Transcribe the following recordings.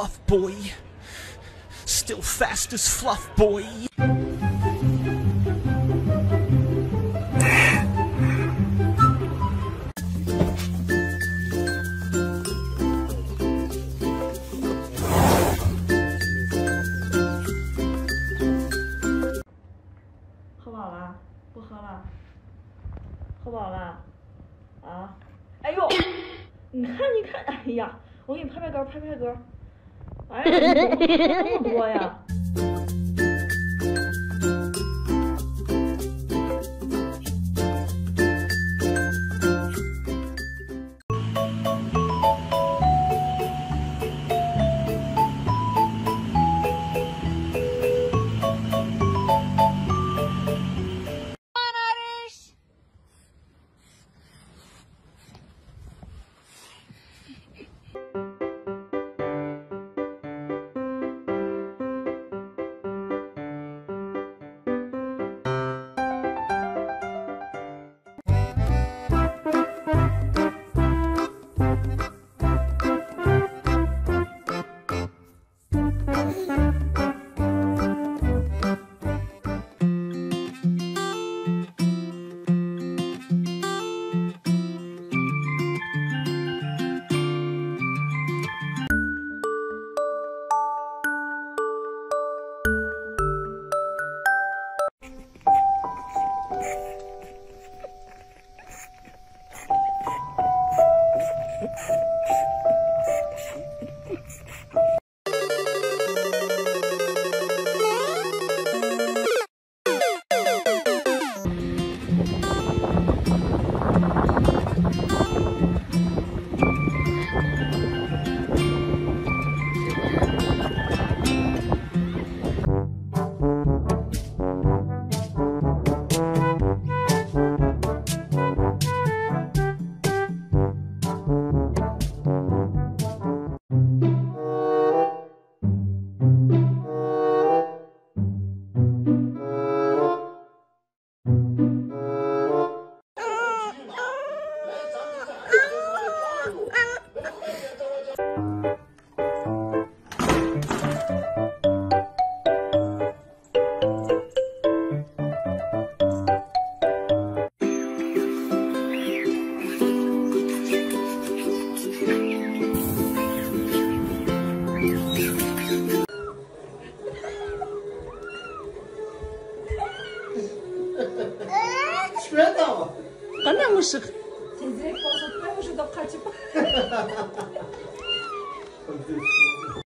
Fluff Boy. Still fast as Fluff Boy. 这么多呀。真的吗？本来不是。哈哈哈。of this.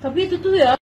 Tapi itu tuh ya.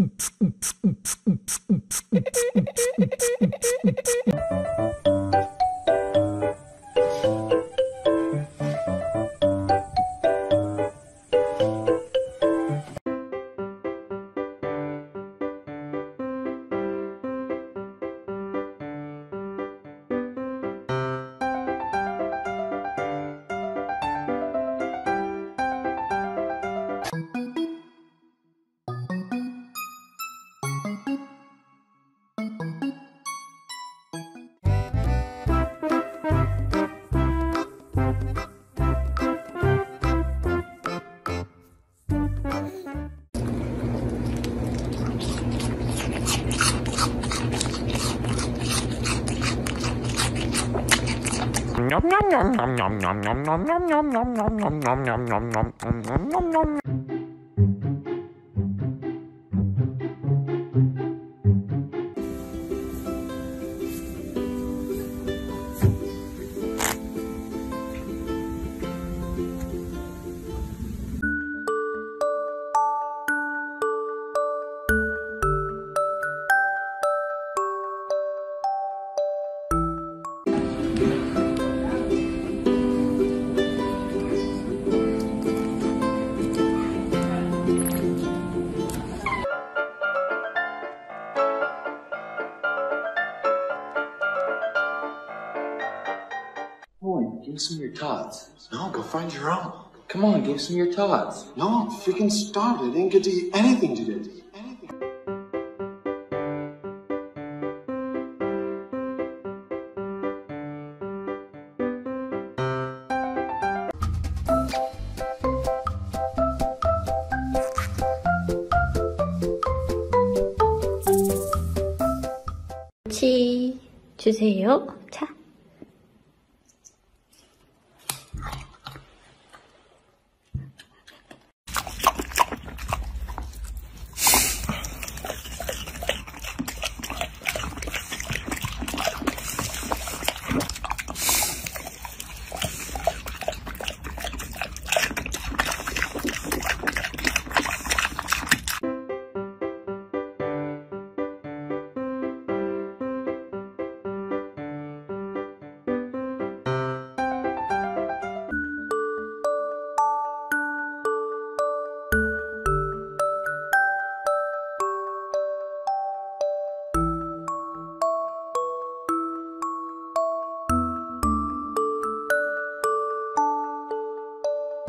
oomph, oomph. nhom nhom nhom nhom nhom nhom nhom nhom nhom nhom nhom nhom nhom nhom nhom nhom nhom tots. No, go find your own. Come on, give some of your tots. No, I'm freaking starved. I didn't get to eat anything today. Anything. 치 주세요.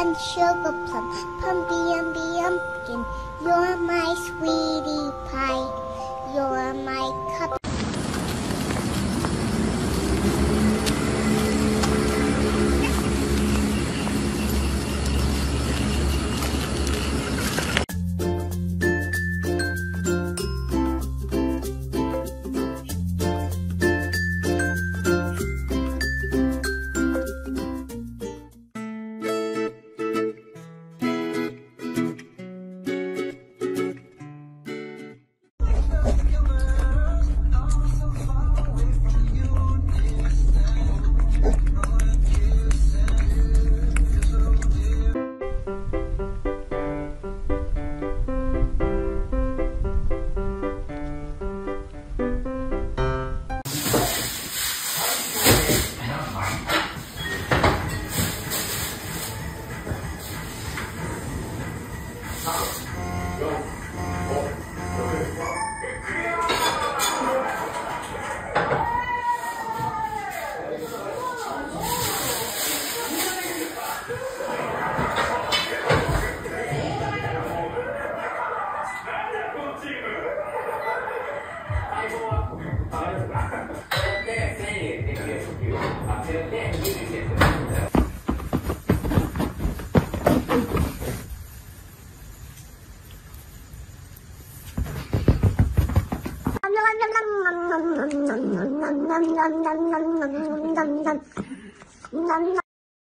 bun, sugar plum, pumpy. You're my sweetie pie. You're my cup.